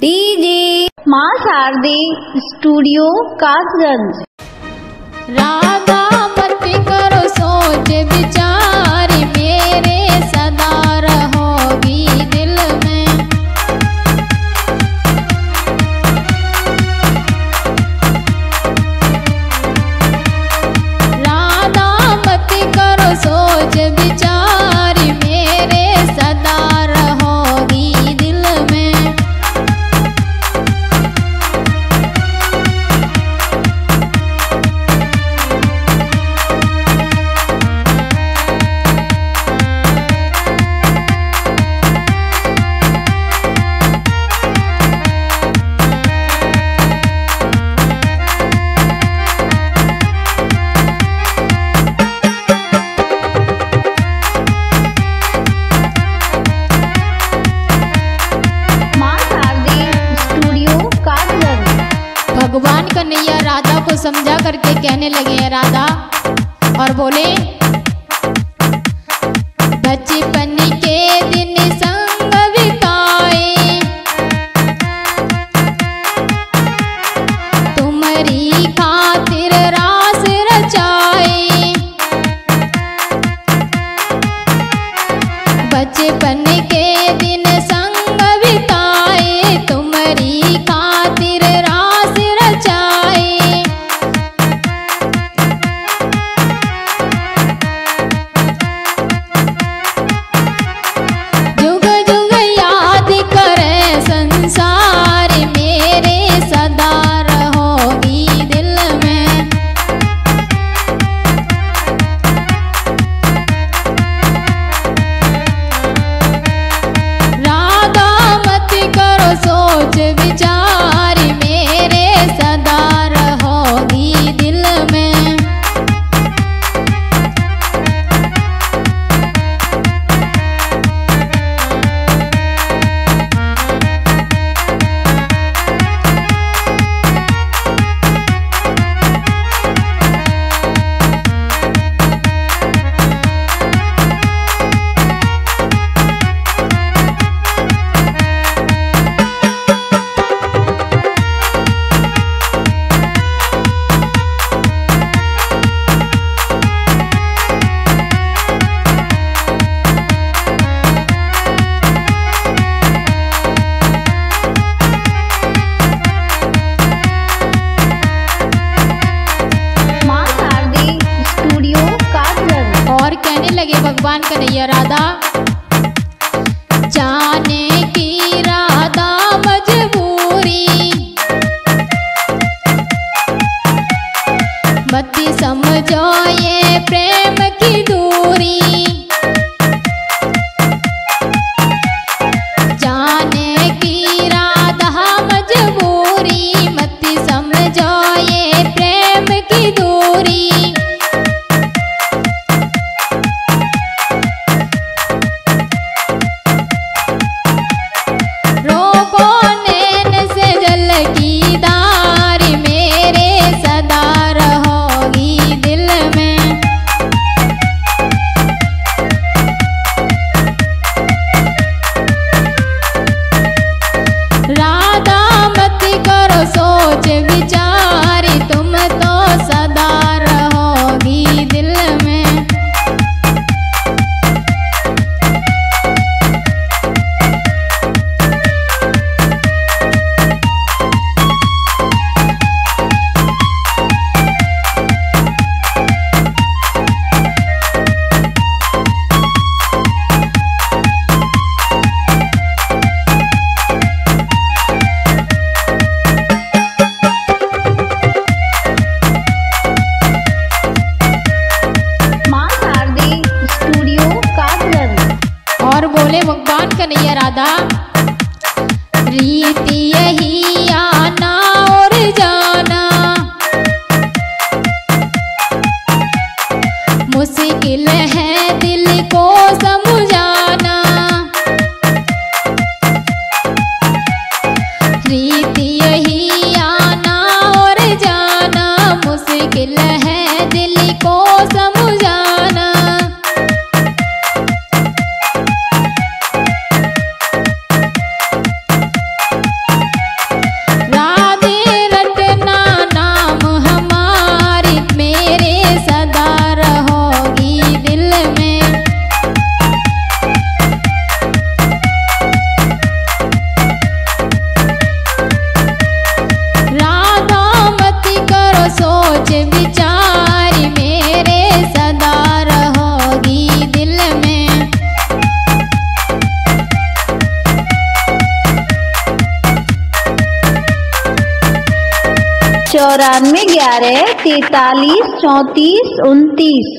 DJ माँ शारदी studio Kasganj. राज भैया राधा को समझा करके कहने लगे हैं, राधा। और बोले, बचपन के दिन संग बिताए तुम्हारी खातिर रास रचाए। बचपन के दिन संग भगवान कन्हैया राधा। भोले भगवान कन्हैया राधा? रीति यही आना और जाना। मुश्किल है दिल को समझाना। रीति चौरानवे ग्यारह तैतालीस चौंतीस उनतीस।